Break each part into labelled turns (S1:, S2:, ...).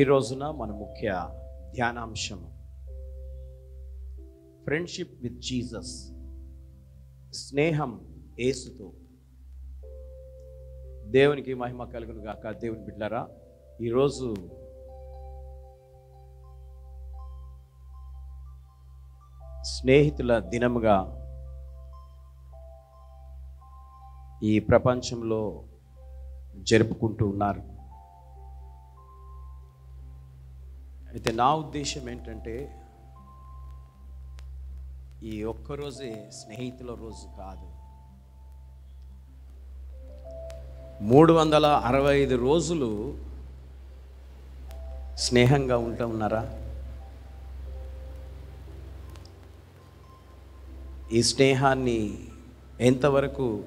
S1: ఈ రోజున మన ముఖ్య ధ్యానాంశం ఫ్రెండ్షిప్ విత్ జీసస్ స్నేహం ఏసుతో. దేవునికి మహిమ కలుగును గాక దేవుని బిడ్డారా ఈరోజు స్నేహితుల దినముగా ఈ ప్రపంచంలో జరుపుకుంటూ ఉన్నారు. అయితే నా ఉద్దేశం ఏంటంటే ఈ ఒక్కరోజే స్నేహితుల రోజు కాదు. మూడు వందల అరవై ఐదు రోజులు స్నేహంగా ఉంటా ఉన్నారా? ఈ స్నేహాన్ని ఎంతవరకు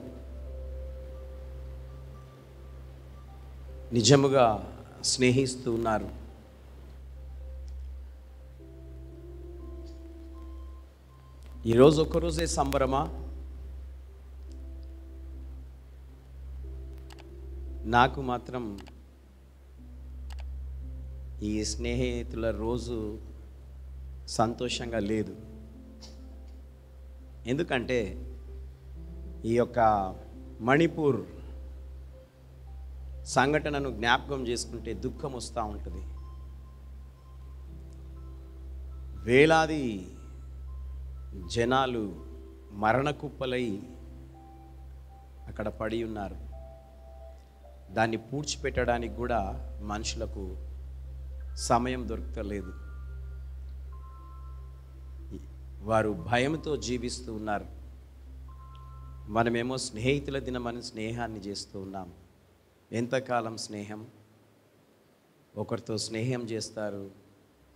S1: నిజముగా స్నేహిస్తూ ఉన్నారు? ఈరోజు ఒక్కరోజే సంబరమా? నాకు మాత్రం ఈ స్నేహితుల రోజు సంతోషంగా లేదు. ఎందుకంటే ఈ యొక్క మణిపూర్ సంఘటనను జ్ఞాపకం చేసుకుంటే దుఃఖం వస్తూ ఉంటుంది. వేలాది జనాలు మరణకుప్పలై అక్కడ పడి ఉన్నారు. దాన్ని పూడ్చిపెట్టడానికి కూడా మనుషులకు సమయం దొరకలేదు వారు భయంతో జీవిస్తూ ఉన్నారు. మనమేమో స్నేహితుల దినమని స్నేహాన్ని చేస్తూ ఉన్నాం. ఎంతకాలం స్నేహం? ఒకరితో స్నేహం చేస్తారు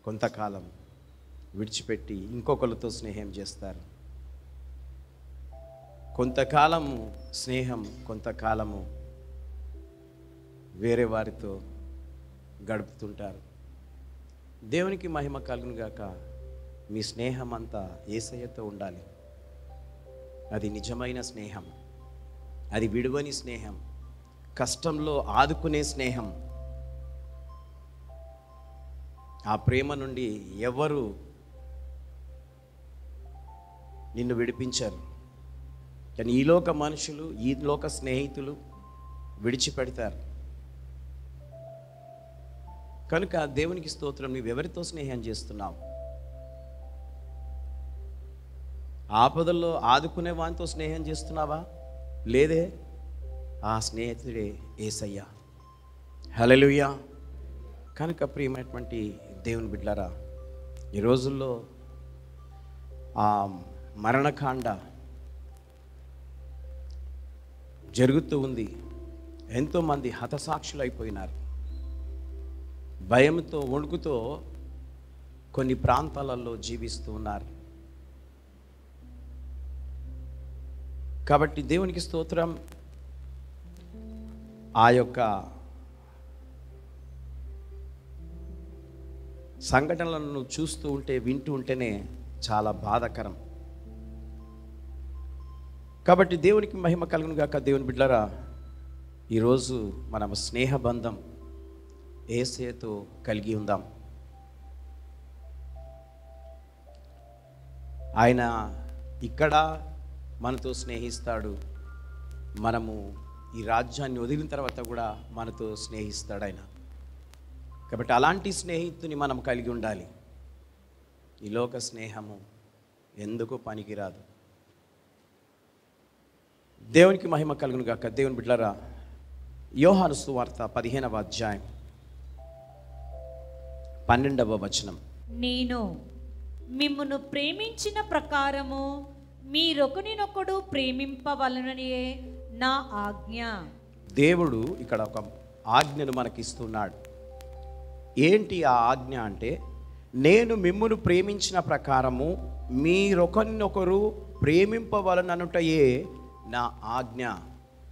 S1: కొంతకాలం. విడిచిపెట్టి ఇంకొకరితో స్నేహం చేస్తారు. కొంతకాలము స్నేహం కొంతకాలము వేరే వారితో గడుపుతుంటారు. దేవునికి మహిమ కలుగునుగాక మీ స్నేహం అంతా ఏసయ్యతో ఉండాలి. అది నిజమైన స్నేహం. అది విడువని స్నేహం. కష్టంలో ఆదుకునే స్నేహం. ఆ ప్రేమ నుండి ఎవరు నిన్ను విడిపించారు కానీ ఈ లోక మనుషులు ఈ లోక స్నేహితులు విడిచిపెడతారు. కనుక దేవునికి స్తోత్రం నువ్వు ఎవరితో స్నేహం చేస్తున్నావు? ఆపదల్లో ఆదుకునే వానితో స్నేహం చేస్తున్నావా? లేదే? ఆ స్నేహితుడే ఏసయ్యా. హలలుయ్యా కనుక ప్రియమైనటువంటి దేవుని బిడ్డారా ఈ రోజుల్లో ఆ మరణకాండ జరుగుతూ ఉంది. ఎంతోమంది హతసాక్షులు అయిపోయినారు భయంతో వణుకుతో కొన్ని ప్రాంతాలలో జీవిస్తూ ఉన్నారు. కాబట్టి దేవునికి స్తోత్రం. ఆ యొక్క సంఘటనలను చూస్తూ ఉంటే వింటూ ఉంటేనే చాలా బాధాకరం. కాబట్టి దేవునికి మహిమ కలుగును గాక దేవుని బిడ్డరా ఈరోజు మనం స్నేహబంధం ఏసేతో కలిగి ఉందాం. ఆయన ఇక్కడ మనతో స్నేహిస్తాడు మనము ఈ రాజ్యాన్ని వదిలిన తర్వాత కూడా మనతో స్నేహిస్తాడు ఆయన. కాబట్టి అలాంటి స్నేహితుని మనం కలిగి ఉండాలి. ఈ లోక స్నేహము ఎందుకు పనికిరాదు. దేవునికి మహిమ కలుగును గాక. దేవుని బిడ్డరా యోహాను సువార్త పదిహేనవ అధ్యాయం పన్నెండవ వచనం.
S2: నేను మిమ్మును ప్రేమించిన ప్రకారము మీరొకరినొకడు ప్రేమింపవలననియే నా ఆజ్ఞ.
S1: దేవుడు ఇక్కడ ఒక ఆజ్ఞను మనకిస్తున్నాడు. ఏంటి ఆ ఆజ్ఞ అంటే నేను మిమ్మును ప్రేమించిన ప్రకారము మీరొకరినొకరు ప్రేమింపవలననుటయే నా ఆజ్ఞ.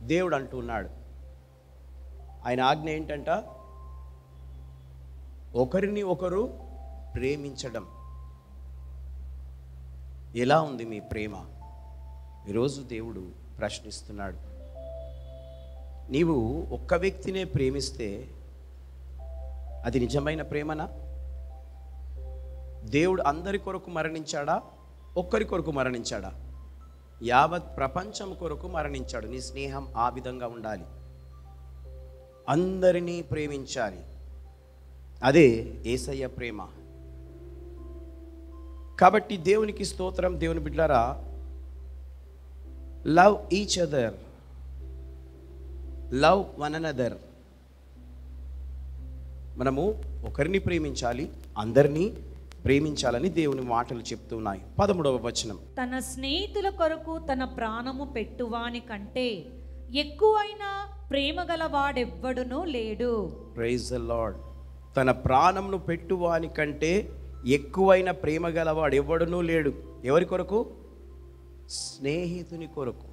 S1: దేవుడు అంటున్నాడు ఆయన ఆజ్ఞ ఏంటంట? ఒకరిని ఒకరు ప్రేమించడం. ఎలా ఉంది మీ ప్రేమ? ఈరోజు దేవుడు ప్రశ్నిస్తున్నాడు. నీవు ఒక్క వ్యక్తినే ప్రేమిస్తే అది నిజమైన ప్రేమనా? దేవుడు అందరి కొరకు మరణించాడా? ఒక్కరి కొరకు మరణించాడా? యావత్ ప్రపంచం కొరకు మరణించాడు. నీ స్నేహం ఆ విధంగా ఉండాలి. అందరినీ ప్రేమించాలి. అదే ఏసయ్య ప్రేమ. కాబట్టి దేవునికి స్తోత్రం దేవుని బిడ్డారా love each other. Love one another. మనము ఒకరిని ప్రేమించాలి అందరినీ ప్రేమించాలని దేవుని మాటలు చెప్తున్నాయి. పదమూడవ వచనం.
S2: తన స్నేహితుల కొరకు తన ప్రాణము పెట్టువాని కంటే ఎక్కువైన ప్రేమ గలవాడెవ్వడునూ లేడు.
S1: ప్రైజ్ లార్డ్ తన ప్రాణంను పెట్టువాని కంటే ఎక్కువైన ప్రేమ గలవాడు ఎవడునూ లేడు. ఎవరి కొరకు? స్నేహితుని కొరకు.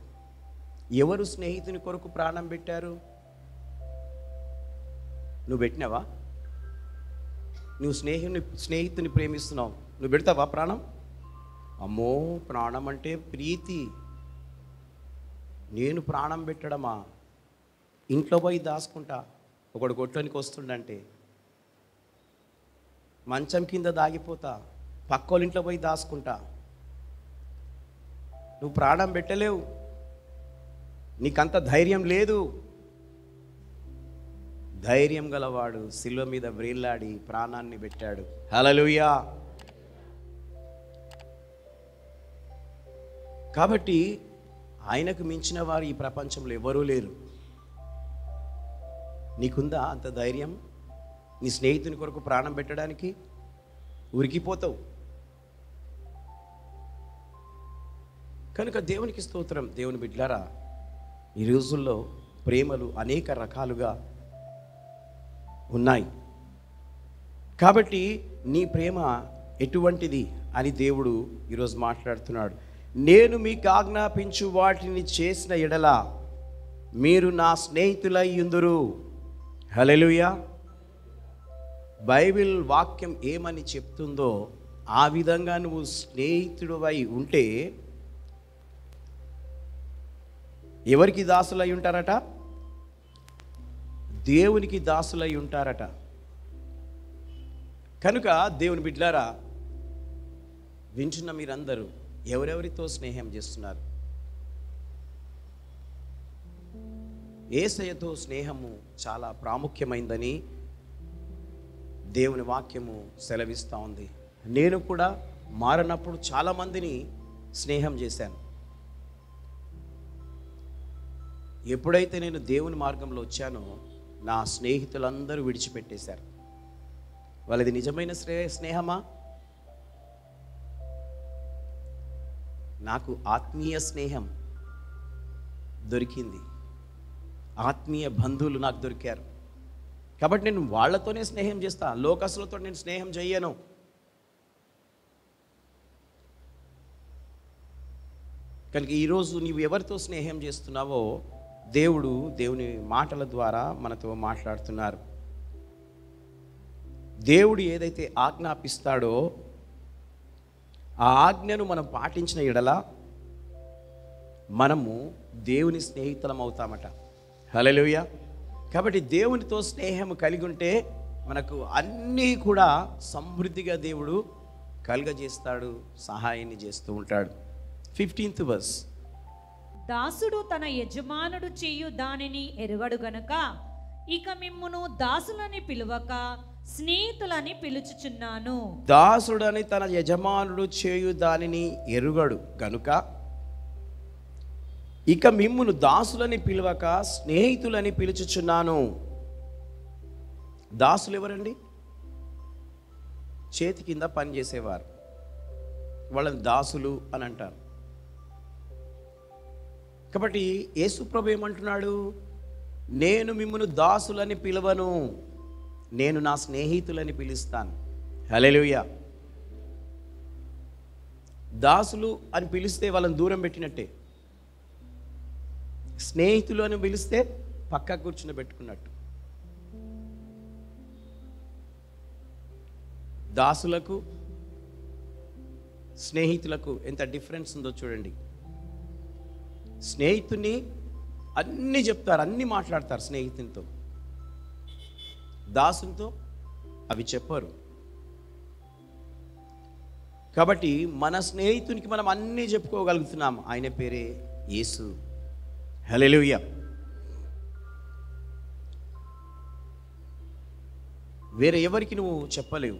S1: ఎవరు స్నేహితుని కొరకు ప్రాణం పెట్టారు? నువ్వు పెట్టినావా? నువ్వు స్నేహితుని స్నేహితుని ప్రేమిస్తున్నావు. నువ్వు పెడతావా ప్రాణం? అమ్మో ప్రాణం అంటే ప్రీతి. నేను ప్రాణం పెట్టడమా? ఇంట్లో పోయి దాచుకుంటా. ఒకడు కొట్టడానికి వస్తుండంటే. మంచం కింద దాగిపోతా. పక్కోళ్ళ ఇంట్లో పోయి దాచుకుంటా. నువ్వు ప్రాణం పెట్టలేవు. నీకంత ధైర్యం లేదు. ధైర్యం గలవాడు శిల్వ మీద వ్రేలాడి ప్రాణాన్ని పెట్టాడు. హలలుయా కాబట్టి ఆయనకు మించిన వారు ఈ ప్రపంచంలో ఎవరూ లేరు. నీకుందా అంత ధైర్యం? నీ స్నేహితుని కొరకు ప్రాణం పెట్టడానికి ఉరికిపోతావు. కనుక దేవునికి స్తోత్రం దేవుని బిడ్లారా ఈ రోజుల్లో ప్రేమలు అనేక రకాలుగా ఉన్నాయి. కాబట్టి నీ ప్రేమ ఎటువంటిది అని దేవుడు ఈరోజు మాట్లాడుతున్నాడు. నేను మీకు ఆజ్ఞాపించు వాటిని చేసిన ఎడల మీరు నా స్నేహితులై ఉందరు. హలెలుయా బైబిల్ వాక్యం ఏమని చెప్తుందో ఆ విధంగా నువ్వు స్నేహితుడివై ఉంటే ఎవరికి దాసులై ఉంటారట? దేవునికి దాసులై ఉంటారట. కనుక దేవుని బిడ్లారా వింటున్న మీరందరూ ఎవరెవరితో స్నేహం చేస్తున్నారు? ఏసయతో స్నేహము చాలా ప్రాముఖ్యమైందని దేవుని వాక్యము సెలవిస్తూ ఉంది. నేను కూడా మారినప్పుడు చాలామందిని స్నేహం చేశాను. ఎప్పుడైతే నేను దేవుని మార్గంలో వచ్చానో నా స్నేహితులందరూ విడిచిపెట్టేశారు. వాళ్ళది నిజమైన శ్రే స్నేహమా? నాకు ఆత్మీయ స్నేహం దొరికింది. ఆత్మీయ బంధువులు నాకు దొరికారు. కాబట్టి నేను వాళ్ళతోనే స్నేహం చేస్తా లోకసులతో నేను స్నేహం చెయ్యను కనుక ఈరోజు నీవు ఎవరితో స్నేహం చేస్తున్నావో దేవుడు దేవుని మాటల ద్వారా మనతో మాట్లాడుతున్నారు. దేవుడు ఏదైతే ఆజ్ఞాపిస్తాడో ఆ ఆజ్ఞను మనం పాటించిన ఎడల మనము దేవుని స్నేహితులం అవుతామట. హలలుయ కాబట్టి దేవునితో స్నేహం కలిగి ఉంటే మనకు అన్నీ కూడా సమృద్ధిగా దేవుడు కలుగజేస్తాడు సహాయాన్ని చేస్తూ ఉంటాడు. ఫిఫ్టీన్త్ బస్
S2: దాసుడు తన యజమానుడు చేయు దానిని ఎరుగడు గనుక ఇక మిమ్మును దాసులని పిలువక స్నేహితులని పిలుచుచున్నాను.
S1: దాసుడని తన యజమానుడు చేయు దానిని ఎరుగడు గనుక ఇక మిమ్మును దాసులని పిలువక స్నేహితులని పిలుచుచున్నాను. దాసులు ఎవరండి? చేతి కింద పనిచేసేవారు. వాళ్ళని దాసులు అని అంటారు. కాబట్టి యేసుప్రభు ఏమంటున్నాడు? నేను మిమ్మల్ని దాసులని పిలవను. నేను నా స్నేహితులని పిలుస్తాను. హలేలుయ దాసులు అని పిలిస్తే వాళ్ళని దూరం పెట్టినట్టే. స్నేహితులు అని పిలిస్తే పక్క కూర్చుని పెట్టుకున్నట్టు. దాసులకు స్నేహితులకు ఎంత డిఫరెన్స్ ఉందో చూడండి. స్నేహితుని అన్నీ చెప్తారు అన్నీ మాట్లాడతారు స్నేహితునితో. దాసునితో అవి చెప్పరు. కాబట్టి మన స్నేహితునికి మనం అన్నీ చెప్పుకోగలుగుతున్నాం. ఆయన పేరే యేసు. హల్లెలూయా. వేరే ఎవరికి నువ్వు చెప్పలేవు.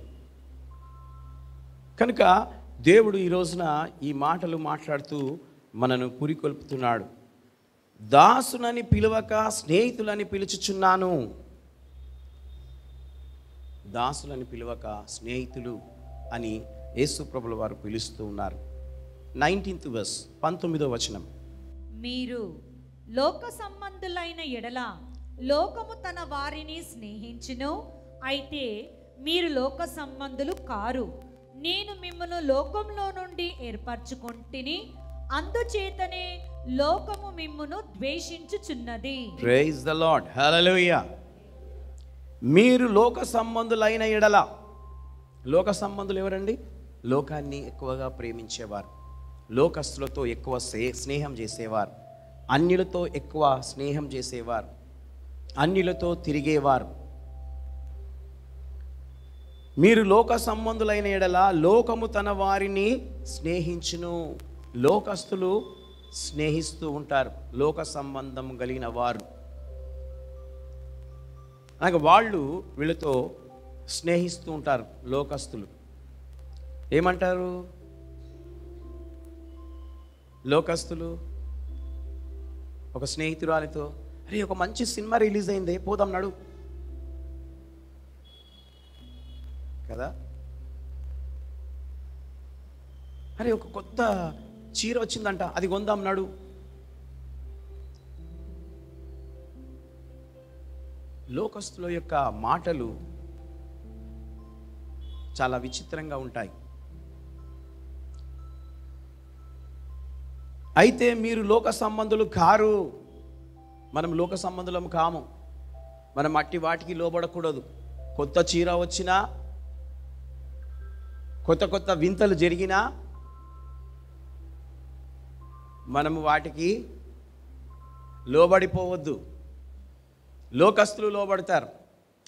S1: కనుక దేవుడు ఈ రోజున ఈ మాటలు మాట్లాడుతూ మనను పురికొల్పుతున్నాడు దాసునని పిలవక స్నేహితులని పిలుచుచున్నాను. దాసులని పిలవక స్నేహితులు అని యేసుప్రభుల వారు పిలుస్తూ ఉన్నారు. నైన్టీన్త్ వర్స్ పంతొమ్మిదో వచనం.
S2: మీరు లోక సంబంధులైన ఎడల లోకము తన వారిని స్నేహించును. అయితే మీరు లోక సంబంధులు కారు. నేను మిమ్మల్ని లోకంలో నుండి ఏర్పరచుకొంటిని. అందుచేతనే లోకము మిమ్మును ద్వేషించుచున్నది.
S1: ప్రైజ్ ద లాడ్ హల్లెలూయా మీరు లోక సంబంధులైన ఎడల లోక సంబంధులు ఎవరండి? లోకాన్ని ఎక్కువగా ప్రేమించేవారు లోకస్తులతో ఎక్కువ స్నేహం చేసేవారు అన్యులతో ఎక్కువ స్నేహం చేసేవారు అన్యులతో తిరిగేవారు. మీరు లోక సంబంధులైన ఎడల లోకము తన వారిని స్నేహించును. లోకస్తులు స్నేహిస్తూ ఉంటారు లోక సంబంధం కలిగిన వారు. నాకు వాళ్ళు వీళ్ళతో స్నేహిస్తూ ఉంటారు లోకస్తులు. ఏమంటారు? లోకస్తులు ఒక స్నేహితురాలితో అరే ఒక మంచి సినిమా రిలీజ్ అయింది పోదాం నడు. కదా? అరే ఒక కొత్త చీర వచ్చిందంట అది కొందాం నడు. లోకస్తుల యొక్క మాటలు చాలా విచిత్రంగా ఉంటాయి. అయితే మీరు లోక సంబంధులు కారు. మనం లోక సంబంధులం కాము. మనం అట్టి వాటికి లోబడకూడదు. కొత్త చీర వచ్చినా కొత్త కొత్త వింతలు జరిగినా మనము వాటికి లోబడిపోవద్దు. లోకస్తులు లోబడతారు.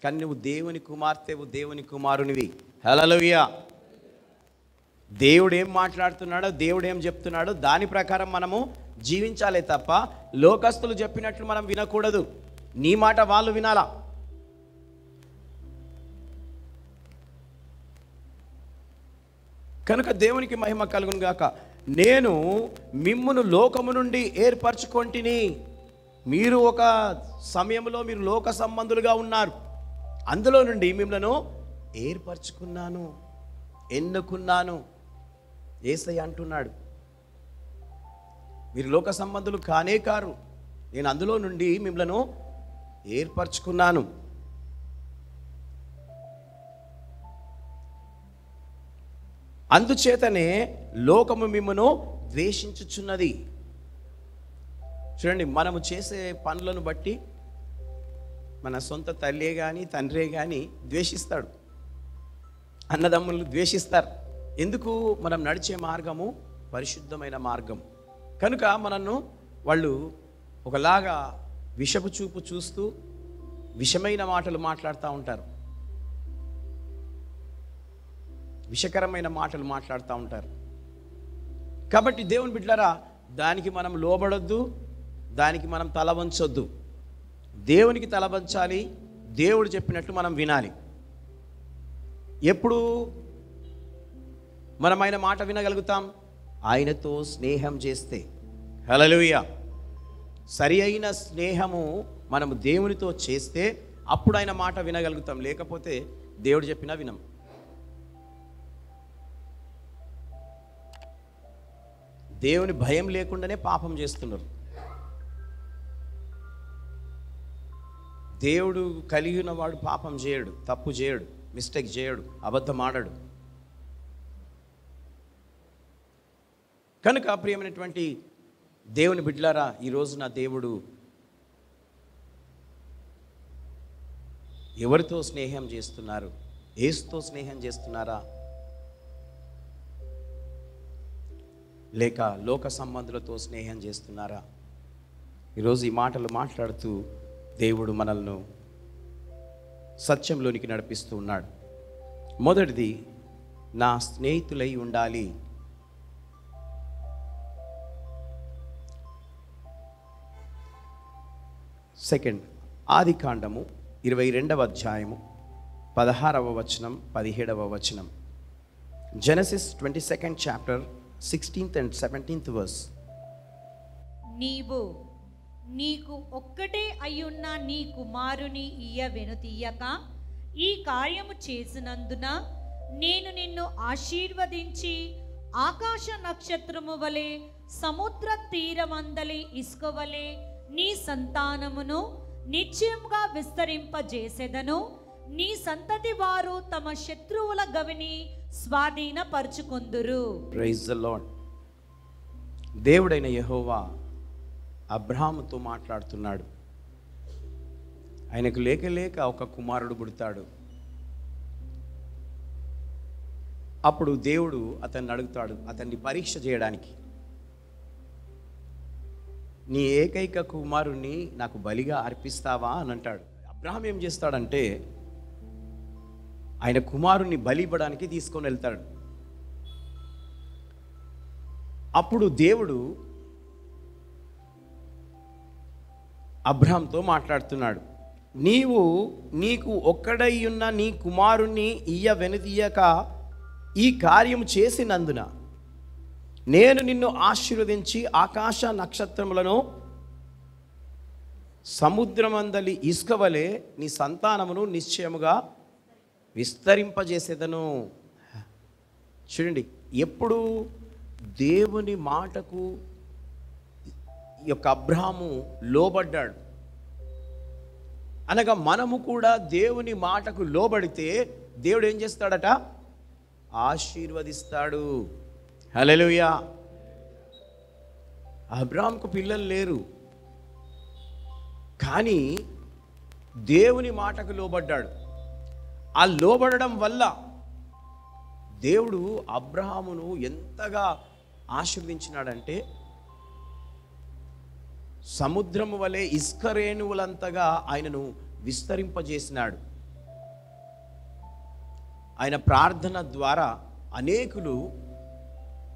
S1: కానీ నువ్వు దేవుని కుమార్తెవు దేవుని కుమారునివి. హలలుయా దేవుడు ఏం మాట్లాడుతున్నాడో దేవుడు ఏం చెప్తున్నాడో దాని ప్రకారం మనము జీవించాలే తప్ప లోకస్తులు చెప్పినట్లు మనం వినకూడదు. నీ మాట వాళ్ళు వినాలా? కనుక దేవునికి మహిమ కలుగును గాక నేను మిమ్మును లోకము నుండి ఏర్పరచుకొంటిని. మీరు ఒక సమయంలో మీరు లోక సంబంధులుగా ఉన్నారు. అందులో నుండి మిమ్మలను ఏర్పరచుకున్నాను ఎన్నుకున్నాను. ఏసయ్య అంటున్నాడు. మీరు లోక సంబంధులు కానే కారు. నేను అందులో నుండి మిమ్మలను ఏర్పరచుకున్నాను. అందుచేతనే లోకము మిమ్మను ద్వేషించుచున్నది. చూడండి మనము చేసే పనులను బట్టి మన సొంత తల్లే కానీ తండ్రే కానీ ద్వేషిస్తాడు. అన్నదమ్ములు ద్వేషిస్తారు. ఎందుకు? మనం నడిచే మార్గము పరిశుద్ధమైన మార్గం. కనుక మనను వాళ్ళు ఒకలాగా విషపు చూపు చూస్తూ విషమైన మాటలు మాట్లాడుతూ ఉంటారు. విషకరమైన మాటలు మాట్లాడుతూ ఉంటారు. కాబట్టి దేవుని బిడ్డరా దానికి మనం లోబడొద్దు దానికి మనం తల వంచొద్దు. దేవునికి తల వంచాలి దేవుడు చెప్పినట్టు మనం వినాలి. ఎప్పుడు మనం ఆయన మాట వినగలుగుతాం ఆయనతో స్నేహం చేస్తే. హలలుయ సరి అయిన స్నేహము మనము దేవునితో చేస్తే అప్పుడు ఆయన మాట వినగలుగుతాం లేకపోతే దేవుడు చెప్పినా వినం దేవుని భయం లేకుండానే పాపం చేస్తున్నారు. దేవుడు కలిగిన వాడు పాపం చేయడు తప్పు చేయడు మిస్టేక్ చేయడు అబద్ధం ఆడడు. కనుక ప్రియమైనటువంటి దేవుని బిడ్లారా ఈరోజు నా దేవుడు ఎవరితో స్నేహం చేస్తున్నారు ఏసుతో స్నేహం చేస్తున్నారా? లేక లోక సంబంధులతో స్నేహం చేస్తున్నారా? ఈరోజు ఈ మాటలు మాట్లాడుతూ దేవుడు మనల్ని సత్యంలోనికి నడిపిస్తూ ఉన్నాడు. మొదటిది నా స్నేహితులై ఉండాలి. సెకండ్ ఆది కాండము ఇరవై రెండవ అధ్యాయము పదహారవ వచనం పదిహేడవ వచనం. Genesis twenty second chapter sixteenth and seventeenth verse
S2: నీవు నీకు ఒక్కటే అయ్యున్న నీ కుమారుని ఇయ్య వెనుతీయక ఈ కార్యము చేసినందున నేను నిన్ను ఆశీర్వదించి ఆకాశ నక్షత్రము వలె సముద్ర తీరమందలి ఇసుక వలె నీ సంతానమును నిశ్చయంగా విస్తరింపజేసెదను. నీ సంతతి వారు తమ శత్రువుల గవిని స్వాధీనపరుచుకొందురు.
S1: ప్రైజ్ ద లాడ్ దేవుడైన యహోవా అబ్రాహాముతో మాట్లాడుతున్నాడు. ఆయనకు లేక లేక ఒక కుమారుడు పుడతాడు. అప్పుడు దేవుడు అతన్ని అడుగుతాడు అతన్ని పరీక్ష చేయడానికి నీ ఏకైక కుమారుణ్ణి నాకు బలిగా అర్పిస్తావా? అని అంటాడు. అబ్రహం ఏం చేస్తాడంటే ఆయన కుమారుణ్ణి బలి ఇవ్వడానికి తీసుకొని వెళ్తాడు. అప్పుడు దేవుడు అబ్రహాంతో మాట్లాడుతున్నాడు. నీవు నీకు ఒక్కడై ఉన్న నీ కుమారుణ్ణి ఇయ్య వెనుతీయక ఈ కార్యం చేసినందున నేను నిన్ను ఆశీర్వదించి ఆకాశ నక్షత్రములను సముద్రమందలి ఇసుక వలె నీ సంతానమును నిశ్చయముగా విస్తరింపజేసేదను. చూడండి ఎప్పుడు దేవుని మాటకు ఈ యొక్క అబ్రహాము లోబడ్డాడు. అనగా మనము కూడా దేవుని మాటకు లోబడితే దేవుడు ఏం చేస్తాడట? ఆశీర్వదిస్తాడు. హల్లెలూయా. అబ్రాహాంకు పిల్లలు లేరు. కానీ దేవుని మాటకు లోబడ్డాడు. ఆ లోబడడం వల్ల దేవుడు అబ్రహామును ఎంతగా ఆశీర్వదించినాడంటే సముద్రము వలె ఇస్కరేణువులంతగా ఆయనను విస్తరింపజేసినాడు. ఆయన ప్రార్థన ద్వారా అనేకులు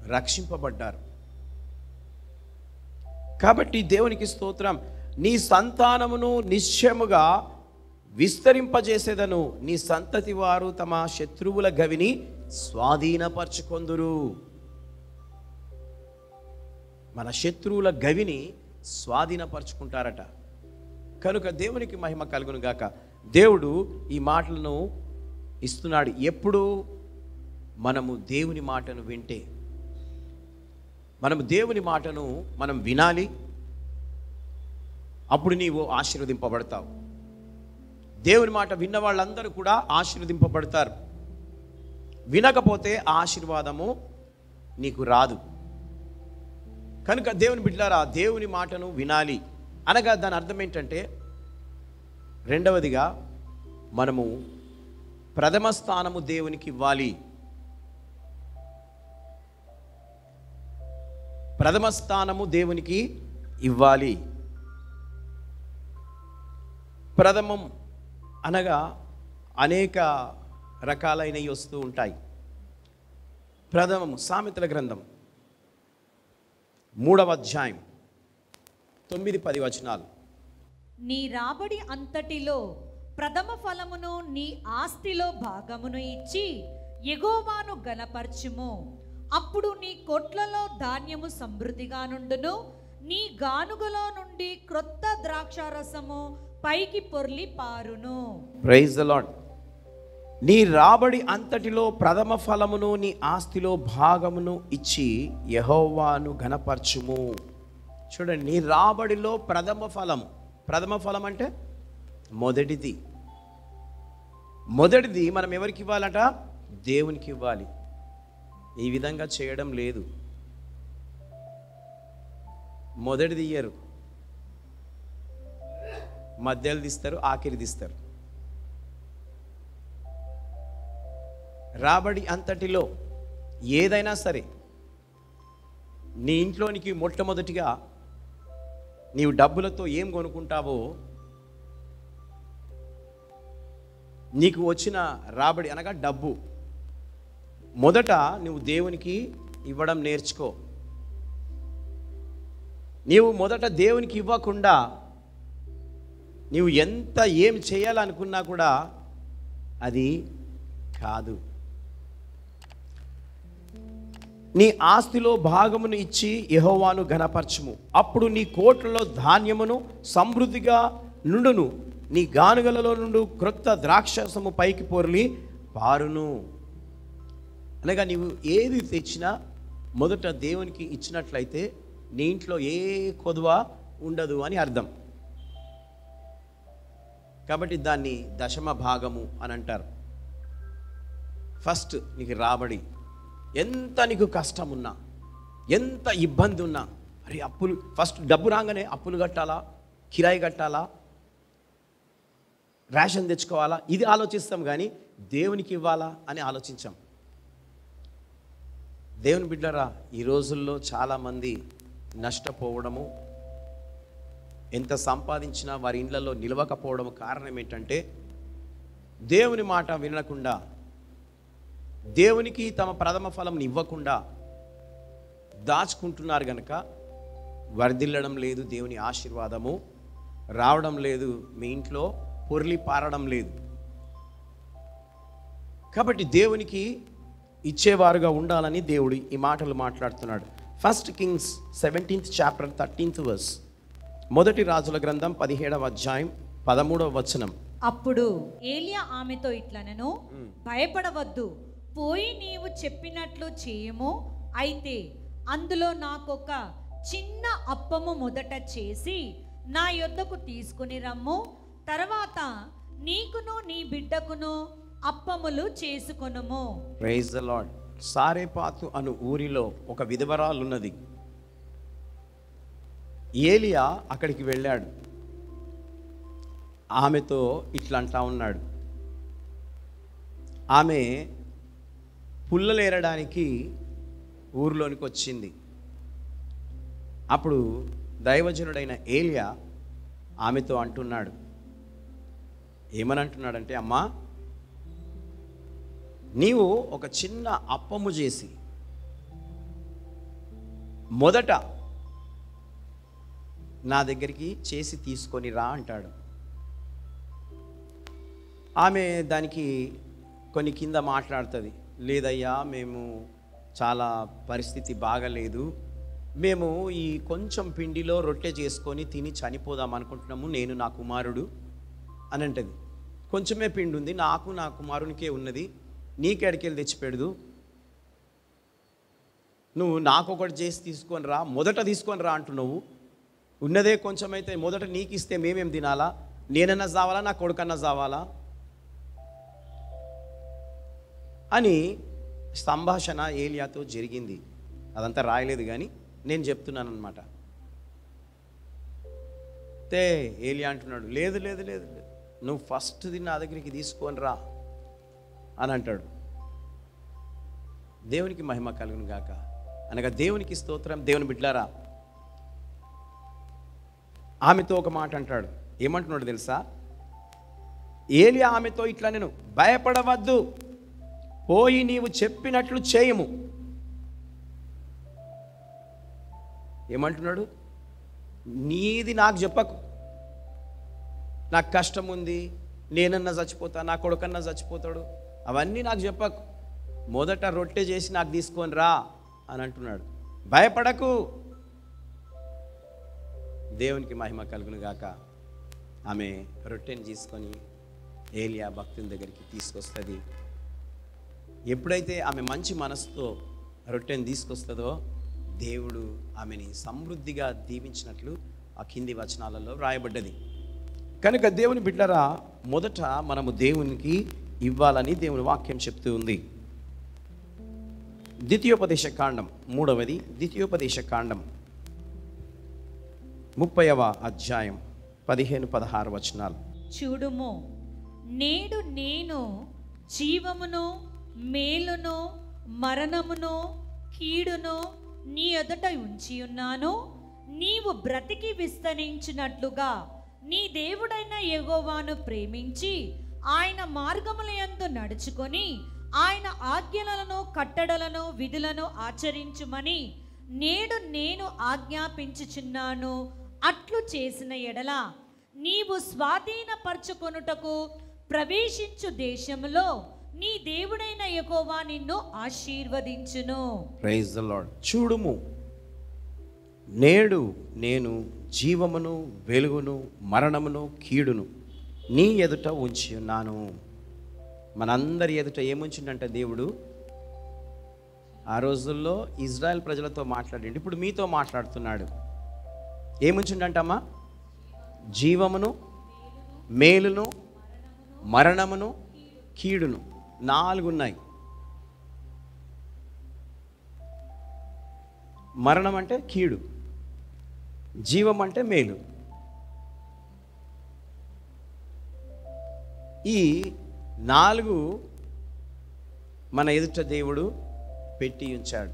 S1: రక్షింపబడ్డారు. కాబట్టి దేవునికి స్తోత్రం నీ సంతానమును నిశ్చయముగా విస్తరింపజేసేదను. నీ సంతతి వారు తమ శత్రువుల గవిని స్వాధీనపరచుకొందురు. మన శత్రువుల గవిని స్వాధీనపరచుకుంటారట. కనుక దేవునికి మహిమ కలుగును గాక. దేవుడు ఈ మాటలను ఇస్తున్నాడు. ఎప్పుడు మనము దేవుని మాటను వింటే. మనము దేవుని మాటను మనం వినాలి. అప్పుడు నీవు ఆశీర్వదింపబడతావు. దేవుని మాట విన్న వాళ్ళందరూ కూడా ఆశీర్వదింపబడతారు. వినకపోతే ఆ ఆశీర్వాదము నీకు రాదు. కనుక దేవుని బిడ్డలారా దేవుని మాటను వినాలి. అనగా దాని అర్థం ఏంటంటే రెండవదిగా మనము ప్రథమ స్థానము దేవునికి ఇవ్వాలి. ప్రథమ స్థానము దేవునికి ఇవ్వాలి. ప్రథమం అనగా అనేక రకాలైనవి వస్తూ ఉంటాయి. ప్రథమము సామెతల గ్రంథం. మూడవ అధ్యాయం. తొమ్మిది పది వచనాలు.
S2: నీ రాబడి అంతటిలో ప్రథమ ఫలమును నీ ఆస్తిలో భాగమును ఇచ్చి ఎగోవాను గనపరచుము అప్పుడు నీ కొట్లలో ధాన్యము సమృద్ధిగా నుండును నీ గానుగలో నుండి క్రొత్త ద్రాక్షారసము పైకి పొర్లి పారును.
S1: ప్రైజ్ ద లాడ్ నీ రాబడి అంతటిలో ప్రథమ ఫలమును నీ ఆస్తిలో భాగమును ఇచ్చి యహోవాను ఘనపరచుము. చూడండి నీ రాబడిలో ప్రథమ ఫలం ప్రథమ ఫలం అంటే మొదటిది. మొదటిది మనం ఎవరికి ఇవ్వాలట? దేవునికి ఇవ్వాలి. ఈ విధంగా చేయడం లేదు. మొదటిది ఇయ్యరు మధ్యలో తీస్తారు ఆఖరి తీస్తారు. రాబడి అంతటిలో ఏదైనా సరే నీ ఇంట్లోనికి మొట్టమొదటిగా నీవు డబ్బులతో ఏం కొనుక్కుంటావో నీకు వచ్చిన రాబడి అనగా డబ్బు. మొదట నువ్వు దేవునికి ఇవ్వడం నేర్చుకో. నీవు మొదట దేవునికి ఇవ్వకుండా నీవు ఎంత ఏం చేయాలనుకున్నా కూడా అది కాదు. నీ ఆస్తిలో భాగమును ఇచ్చి యహోవాను ఘనపరచుము. అప్పుడు నీ కోట్లలో ధాన్యమును సమృద్ధిగా నుండును. నీ గానుగలలో నుండి క్రొత్త ద్రాక్షసము పైకి పొర్లి పారును. అనగా నీవు ఏది తెచ్చినా మొదట దేవునికి ఇచ్చినట్లయితే నీ ఇంట్లో ఏ కొదువ ఉండదు అని అర్థం. కాబట్టి దాన్ని దశమ భాగము అని అంటారు. ఫస్ట్ నీకు రాబడి ఎంత నీకు కష్టం ఉన్నా ఎంత ఇబ్బంది ఉన్నా అరే అప్పులు ఫస్ట్ డబ్బు రాగానే అప్పులు కట్టాలా కిరాయి కట్టాలా రేషన్ తెచ్చుకోవాలా ఇది ఆలోచిస్తాం కానీ దేవునికి ఇవ్వాలా అని ఆలోచించాం. దేవుని బిడ్డరా ఈ రోజుల్లో చాలామంది నష్టపోవడము ఎంత సంపాదించినా వారి ఇండ్లలో నిలవకపోవడం కారణం ఏంటంటే దేవుని మాట వినకుండా దేవునికి తమ ప్రథమ ఫలం ఇవ్వకుండా దాచుకుంటున్నారు గనక వర్ధిల్లడం లేదు దేవుని ఆశీర్వాదము రావడం లేదు మీ ఇంట్లో పొర్లి పారడం లేదు. కాబట్టి దేవునికి ఇచ్చేవారుగా ఉండాలని దేవుడు ఈ మాటలు మాట్లాడుతున్నాడు. First Kings seventeenth chapter thirteenth verse మొదటి రాజుల గ్రంథం పదిహేడవ అధ్యాయం పదమూడవ వచనం.
S2: అప్పుడు ఏలియా ఆమెతో ఇట్లనను భయపడవద్దు పోయి నీవు చెప్పినట్లు చేయము. అయితే అందులో నాకొక చిన్న అప్పము మొదట చేసి నా యొద్దకు తీసుకుని రమ్ము. తర్వాత నీకును నీ బిడ్డకును అప్పములు చేసుకొనుము.
S1: ప్రైజ్ ద లాడ్ సారేపాతు అను ఊరిలో ఒక విధవరాలున్నది. ఏలియా అక్కడికి వెళ్ళాడు. ఆమెతో ఇట్లా అంటా ఉన్నాడు. ఆమె పుల్లలేరడానికి ఊరిలోనికి వచ్చింది అప్పుడు దైవజనుడైన ఏలియా ఆమెతో అంటున్నాడు. ఏమని అంటున్నాడంటే అమ్మా నీవు ఒక చిన్న అప్పము చేసి మొదట నా దగ్గరికి చేసి తీసుకొని రా అంటాడు. ఆమె దానికి కొన్ని కింద మాట్లాడుతుంది. లేదయ్యా మేము చాలా పరిస్థితి బాగలేదు. మేము ఈ కొంచెం పిండిలో రొట్టె చేసుకొని తిని చనిపోదాం అనుకుంటున్నాము. నేను నా కుమారుడు అని అంటది. కొంచెమే పిండి ఉంది నాకు నా కుమారునికే ఉన్నది. నీకెడికెళ్ళి తెచ్చిపెడదు నువ్వు నాకు ఒకటి చేసి తీసుకొని రా మొదట తీసుకొని రా అంటున్నావు. ఉన్నదే కొంచెం అయితే మొదట నీకు ఇస్తే మేమేం తినాలా? నేనన్నా చావాలా నా కొడుకన్నా చావాలా అని సంభాషణ ఏలియాతో జరిగింది. అదంతా రాయలేదు కానీ నేను చెప్తున్నాను అనమాట తే ఏలియా అంటున్నాడు లేదు లేదు లేదు లేదు. నువ్వు ఫస్ట్ది నా దగ్గరికి తీసుకొని రా. అని అంటాడు. దేవునికి మహిమ కలుగును గాక. అనగా దేవునికి స్తోత్రం. దేవుని బిడ్లారా ఆమెతో ఒక మాట అంటాడు. ఏమంటున్నాడు తెలుసా? ఏలి ఆమెతో ఇట్లా నేను భయపడవద్దు. పోయి నీవు చెప్పినట్లు చేయము. ఏమంటున్నాడు? నీది నాకు చెప్పకు. నాకు కష్టం ఉంది నేనన్నా చచ్చిపోతా నా కొడుకన్నా చచ్చిపోతాడు. అవన్నీ నాకు చెప్పకు. మొదట రొట్టె చేసి నాకు తీసుకొని రా అని అంటున్నాడు. భయపడకు. దేవునికి మహిమ కలుగును గాక ఆమె రొట్టెని తీసుకొని ఏలియా భక్తుని దగ్గరికి తీసుకొస్తుంది. ఎప్పుడైతే ఆమె మంచి మనసుతో రొట్టెని తీసుకొస్తుందో దేవుడు ఆమెని సమృద్ధిగా దీవించినట్లు ఆ కింది వచనాలలో రాయబడ్డది కనుక దేవుని బిడ్డరా మొదట మనము దేవునికి ఇవ్వాలని దేవుని వాక్యం చెప్తూ ఉంది. ద్వితీయోపదేశ కాండం మూడవది. ద్వితీయోపదేశ కాండం ముప్పైవ అధ్యాయం పదిహేను పదహారు వచనాలు.
S2: చూడుము నేడు నేను జీవమును మేలును మరణమును కీడును నీ ఎదుట ఉంచి ఉన్నాను. నీవు బ్రతికి విస్తరించినట్లుగా నీ దేవుడైన ఎగోవాను ప్రేమించి ఆయన మార్గముల యందు నడుచుకొని ఆయన ఆజ్ఞలను కట్టడలను విధులను ఆచరించుమని నేడు నేను ఆజ్ఞాపించుచున్నాను. అట్లు చేసిన ఎడల నీవు స్వాధీనపరచుకొనుటకు ప్రవేశించు దేశంలో నీ దేవుడైన యెహోవా నిన్ను ఆశీర్వదించును.
S1: ప్రైజ్ ద చూడుము. నేడు నేను జీవమును వెలుగును మరణమును కీడును నీ ఎదుట ఉంచి ఉన్నాను. మనందరి ఎదుట ఏముంచిండంట దేవుడు? ఆ రోజుల్లో ఇజ్రాయెల్ ప్రజలతో మాట్లాడండి. ఇప్పుడు మీతో మాట్లాడుతున్నాడు. ఏముంచిండంటమ్మా? జీవమును మేలును మరణమును కీడును. నాలుగు ఉన్నాయి మరణం అంటే కీడు. జీవం అంటే మేలు. ఈ నాలుగు మన ఎదుట దేవుడు పెట్టి ఉంచాడు.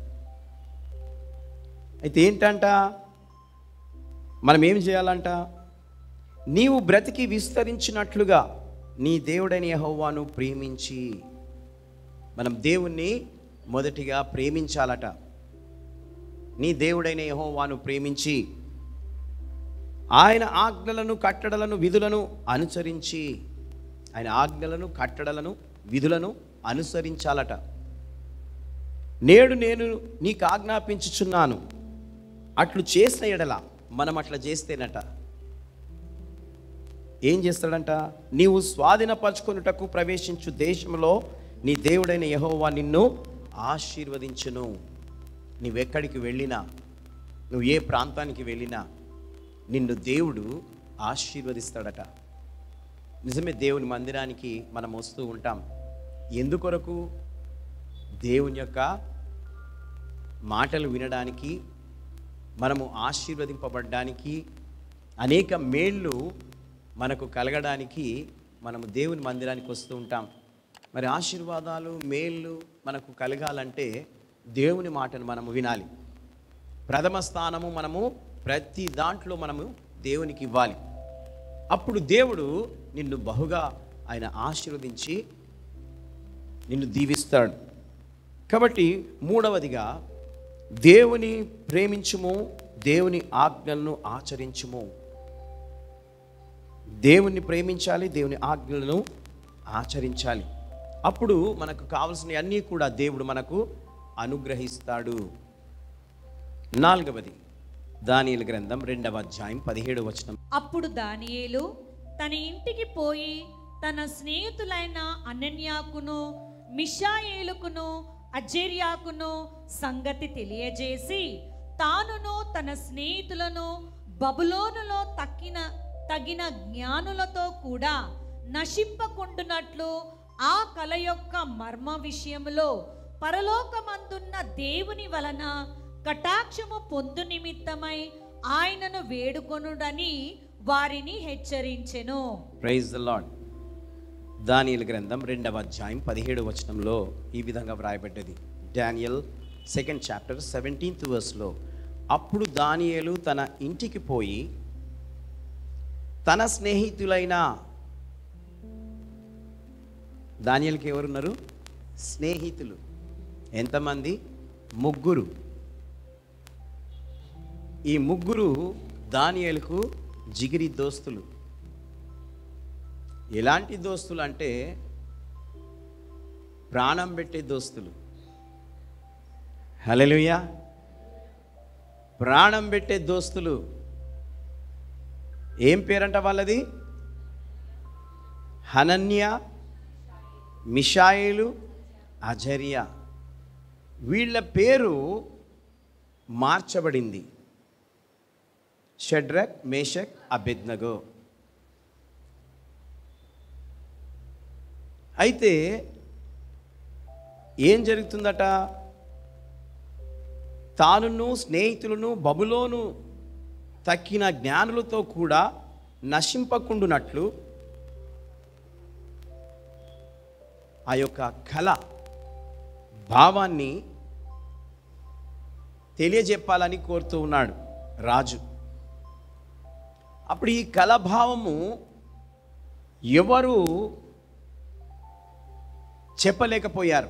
S1: అయితే ఏంటంట? మనం ఏం చేయాలంట? నీవు బ్రతికి విస్తరించినట్లుగా నీ దేవుడైన యెహోవాను ప్రేమించి మనం దేవుణ్ణి మొదటిగా ప్రేమించాలట. నీ దేవుడైన యహోవాను ప్రేమించి ఆయన ఆజ్ఞలను కట్టడలను విధులను అనుసరించి ఆయన ఆజ్ఞలను కట్టడలను విధులను అనుసరించాలట. నేడు నేను నీకు ఆజ్ఞాపించుచున్నాను. అట్లు చేసిన ఎడల మనం అట్లా చేస్తేనట. ఏం చేస్తాడంట? నీవు స్వాధీనపరచుకొనుటకు ప్రవేశించు దేశంలో నీ దేవుడైన యహోవా నిన్ను ఆశీర్వదించును. నువ్వెక్కడికి వెళ్ళినా నువ్వు ఏ ప్రాంతానికి వెళ్ళినా నిన్ను దేవుడు ఆశీర్వదిస్తాడట. నిజమే దేవుని మందిరానికి మనం వస్తూ ఉంటాం. ఎందుకొరకు? దేవుని యొక్క మాటలు వినడానికి మనము ఆశీర్వదింపబడడానికి అనేక మేళ్ళు మనకు కలగడానికి మనము దేవుని మందిరానికి వస్తూ ఉంటాం. మరి ఆశీర్వాదాలు మేళ్ళు మనకు కలగాలంటే దేవుని మాటను మనము వినాలి. ప్రథమ స్థానము మనము ప్రతి దాంట్లో మనము దేవునికి ఇవ్వాలి. అప్పుడు దేవుడు నిన్ను బహుగా ఆయన ఆశీర్వదించి నిన్ను దీవిస్తాడు. కాబట్టి మూడవదిగా దేవుని ప్రేమించుము దేవుని ఆజ్ఞలను ఆచరించుము. దేవుణ్ణి ప్రేమించాలి దేవుని ఆజ్ఞలను ఆచరించాలి. అప్పుడు మనకు కావలసినవన్నీ కూడా దేవుడు మనకు అనుగ్రహిస్తాడు. నాలుగవది దానియలు గ్రంథం రెండవ అధ్యాయం పదిహేడు వచనం.
S2: అప్పుడు దానియేలు తన ఇంటికి పోయి తన స్నేహితులైన అనన్యాకును మిషాయేలుకును అజేర్యాకును సంగతి తెలియజేసి తానును తన స్నేహితులను బబులోనులో తక్కిన తగిన జ్ఞానులతో కూడా నశింపకుండునట్లు ఆ కల యొక్క మర్మ విషయంలో పరలోకమందున్న దేవుని వలన కటాక్షము పొందు నిమిత్తమై ఆయనను వేడుకొనుడని వారిని హెచ్చరించెను.
S1: ప్రైజ్ ద లాడ్ దానియల గ్రంథం రెండవ అధ్యాయం పదిహేడు వచనంలో ఈ విధంగా వ్రాయబడ్డది. డానియల్ సెకండ్ చాప్టర్ సెవెంటీన్త్ వర్స్లో అప్పుడు దానియలు తన ఇంటికి పోయి తన స్నేహితులైన దానియల్కి ఎవరున్నారు? స్నేహితులు. ఎంతమంది? ముగ్గురు. ఈ ముగ్గురు దానియలకు జిగిరి దోస్తులు. ఎలాంటి దోస్తులు అంటే ప్రాణం పెట్టే దోస్తులు. హలలుయా ప్రాణం పెట్టే దోస్తులు. ఏం పేరంట వాళ్ళది? Hananiah Mishael Azariah. వీళ్ళ పేరు మార్చబడింది. షడ్రక్ మేషక్ అభిజ్ఞగో అయితే ఏం జరుగుతుందట? తానును స్నేహితులను బబులోను తక్కిన జ్ఞానులతో కూడా నశింపకుండునట్లు ఆ యొక్క కళ భావాన్ని తెలియజెప్పాలని కోరుతూ ఉన్నాడు రాజు. అప్పుడు ఈ కలభావము ఎవరు చెప్పలేకపోయారు.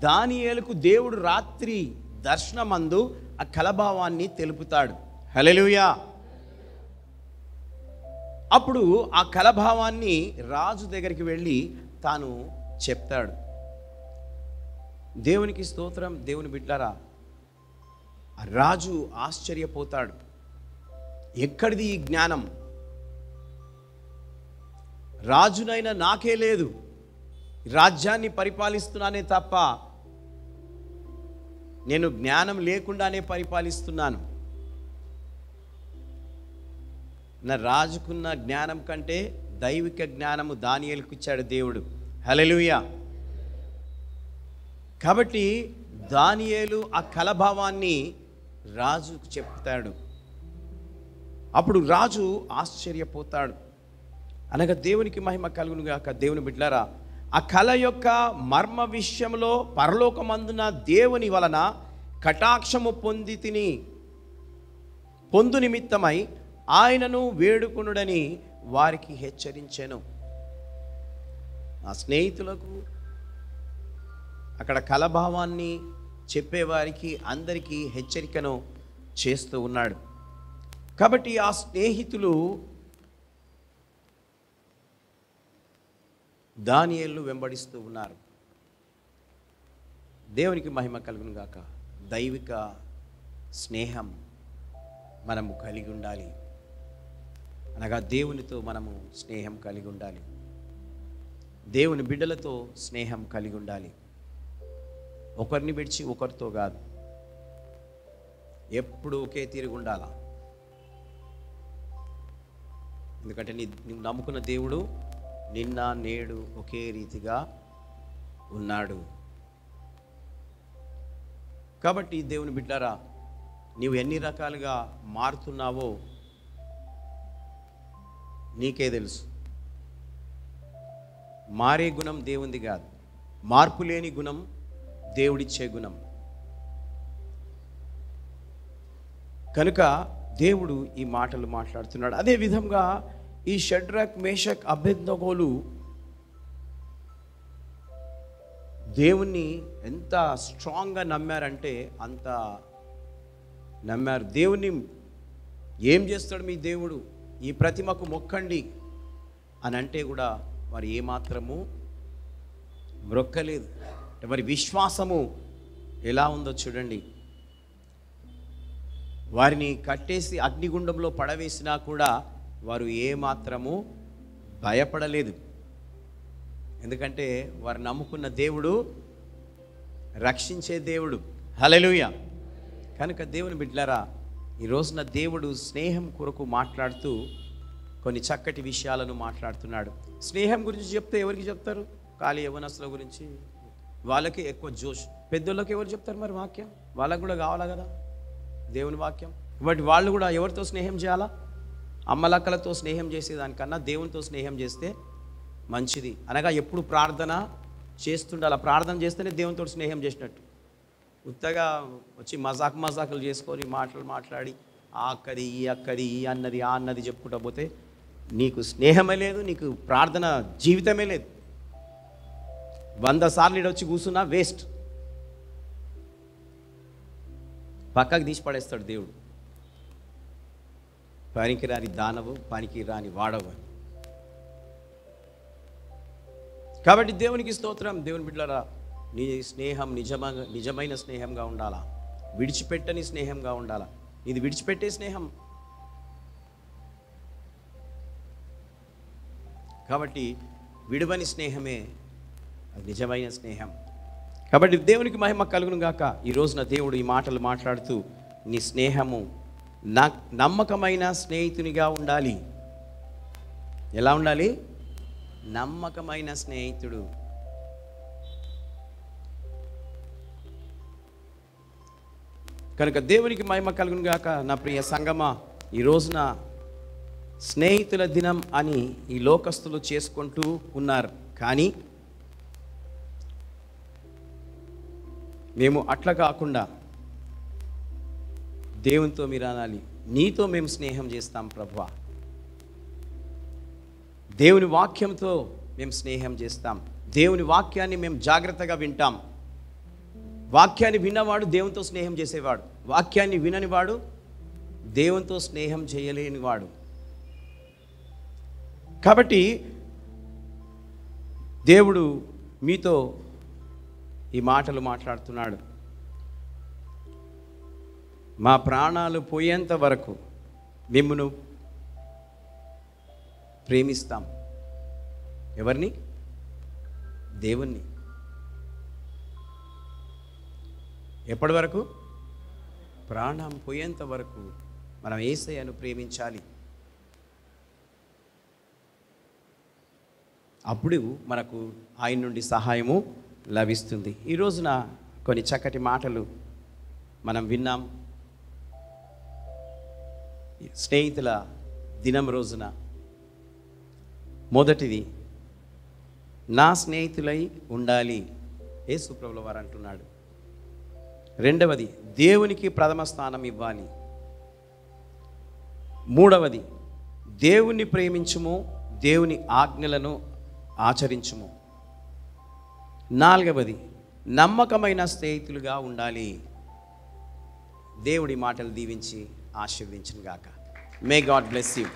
S1: దానియేలకు దేవుడు రాత్రి దర్శనమందు ఆ కలభావాన్ని తెలుపుతాడు. హలెలుయా అప్పుడు ఆ కలభావాన్ని రాజు దగ్గరికి వెళ్ళి తాను చెప్తాడు. దేవునికి స్తోత్రం దేవుని బిడ్డారా రాజు ఆశ్చర్యపోతాడు. ఎక్కడిది ఈ జ్ఞానం? రాజునైనా నాకే లేదు. రాజ్యాన్ని పరిపాలిస్తున్నానే తప్ప నేను జ్ఞానం లేకుండానే పరిపాలిస్తున్నాను. నా రాజుకున్న జ్ఞానం కంటే దైవిక జ్ఞానము దానియేలుకు ఇచ్చాడు దేవుడు. హల్లెలూయా. కాబట్టి దానియేలు ఆ కలభావాన్ని రాజుకు చెప్తాడు. అప్పుడు రాజు ఆశ్చర్యపోతాడు. అనగా దేవునికి మహిమ కలుగును గాక దేవుని బిడ్డారా ఆ కళ యొక్క మర్మ విషయంలో పరలోకమందున దేవుని వలన కటాక్షము పొంది తిని పొందు నిమిత్తమై ఆయనను వేడుకునుడని వారికి హెచ్చరించెను. ఆ స్నేహితులకు అక్కడ కలభావాన్ని చెప్పేవారికి అందరికీ హెచ్చరికను చేస్తూ ఉన్నాడు. కాబట్టి ఆ స్నేహితులు దానియేళ్ళు వెంబడిస్తూ ఉన్నారు. దేవునికి మహిమ కలుగును గాక. దైవిక స్నేహం మనము కలిగి ఉండాలి. అనగా దేవునితో మనము స్నేహం కలిగి ఉండాలి. దేవుని బిడ్డలతో స్నేహం కలిగి ఉండాలి. ఒకరిని విడిచి ఒకరితో కాదు. ఎప్పుడు ఒకే తీరుగు ఉండాలా? ఎందుకంటే నీ నువ్వు నమ్ముకున్న దేవుడు నిన్న నేడు ఒకే రీతిగా ఉన్నాడు. కాబట్టి దేవుని బిడ్డారా నీవు ఎన్ని రకాలుగా మారుతున్నావో నీకే తెలుసు. మారే గుణం దేవుంది కాదు. మార్పు లేని గుణం దేవుడిచ్చే గుణం. కనుక దేవుడు ఈ మాటలు మాట్లాడుతున్నాడు. అదే విధంగా ఈ షడ్రక్ మేషక్ అభ్యర్థగోలు దేవుణ్ణి ఎంత స్ట్రాంగ్గా నమ్మారంటే అంత నమ్మారు. దేవుణ్ణి ఏం చేస్తాడు మీ దేవుడు? ఈ ప్రతిమకు మొక్కండి అని అంటే కూడా వారు ఏమాత్రము మొక్కలేదు. అంటే వారి విశ్వాసము ఎలా ఉందో చూడండి. వారిని కట్టేసి అగ్నిగుండంలో పడవేసినా కూడా వారు ఏమాత్రము భయపడలేదు. ఎందుకంటే వారు నమ్ముకున్న దేవుడు రక్షించే దేవుడు. హలలుయ కనుక దేవుని బిడ్లరా ఈ రోజున దేవుడు స్నేహం కొరకు మాట్లాడుతూ కొన్ని చక్కటి విషయాలను మాట్లాడుతున్నాడు. స్నేహం గురించి చెప్తే ఎవరికి చెప్తారు? ఖాళీ యవనస్తుల గురించి. వాళ్ళకి ఎక్కువ జోష్. పెద్దోళ్ళకి ఎవరు చెప్తారు మరి వాక్యం? వాళ్ళకు కూడా కావాలా కదా? దేవుని వాక్యం. బట్ వాళ్ళు కూడా ఎవరితో స్నేహం చేయాలా? అమ్మలక్కలతో స్నేహం చేసేదానికన్నా దేవునితో స్నేహం చేస్తే మంచిది. అనగా ఎప్పుడు ప్రార్థన చేస్తుండాలి. ప్రార్థన చేస్తేనే దేవునితో స్నేహం చేసినట్టు. ఉత్తగా వచ్చి మజాక్ మజాకులు చేసుకొని మాటలు మాట్లాడి ఆ అక్కది ఈ అక్కది ఈ అన్నది ఆ అన్నది చెప్పుకుంటా పోతే నీకు స్నేహమే లేదు నీకు ప్రార్థన జీవితమే లేదు. వంద సార్లు ఈడ వచ్చి కూర్చున్నా వేస్ట్. పక్కకు తీసి పడేస్తాడు దేవుడు. పనికిరాని దానవు పనికిరాని వాడవు అని. కాబట్టి దేవునికి స్తోత్రం. దేవుని బిడ్డరా నీ స్నేహం నిజమ నిజమైన స్నేహంగా ఉండాలా? విడిచిపెట్టని స్నేహంగా ఉండాలా? ఇది విడిచిపెట్టే స్నేహం. కాబట్టి విడవని స్నేహమే అది నిజమైన స్నేహం. కాబట్టి దేవునికి మహిమ కలుగును గాక. ఈ రోజున దేవుడు ఈ మాటలు మాట్లాడుతూ నీ స్నేహము నా నమ్మకమైన స్నేహితునిగా ఉండాలి. ఎలా ఉండాలి? నమ్మకమైన స్నేహితుడు. కనుక దేవునికి మహిమ కలుగును గాక నా ప్రియ సంగమ ఈ రోజున స్నేహితుల దినం అని ఈ లోకస్తులు చేసుకుంటూ ఉన్నారు. కానీ మేము అట్లా కాకుండా దేవునితో మీరు అనాలి. నీతో మేము స్నేహం చేస్తాం ప్రభువా. దేవుని వాక్యంతో మేము స్నేహం చేస్తాం. దేవుని వాక్యాన్ని మేము జాగ్రత్తగా వింటాం. వాక్యాన్ని విన్నవాడు దేవునితో స్నేహం చేసేవాడు. వాక్యాన్ని విననివాడు దేవునితో స్నేహం చేయలేనివాడు కాబట్టి దేవుడు మీతో ఈ మాటలు మాట్లాడుతున్నాడు. మా ప్రాణాలు పోయేంత వరకు మిమ్మను ప్రేమిస్తాం. ఎవరిని? దేవుణ్ణి. ఎప్పటి వరకు? ప్రాణం పోయేంత వరకు మనం ఏసయ్యను ప్రేమించాలి. అప్పుడు మనకు ఆయన నుండి సహాయము లభిస్తుంది. ఈ రోజున కొన్ని చక్కటి మాటలు మనం విన్నాం. స్నేహితుల దినం రోజున మొదటిది నా స్నేహితులై ఉండాలి యేసుప్రభుల వారు అంటున్నాడు. రెండవది దేవునికి ప్రథమ స్థానం ఇవ్వాలి. మూడవది దేవుణ్ణి ప్రేమించుము దేవుని ఆజ్ఞలను ఆచరించుము. నాలుగవది నమ్మకమైన స్నేహితులుగా ఉండాలి. దేవుడి మాటలు దీవించి ఆశీర్వదించిన గాక మే గాడ్ బ్లెస్ యూ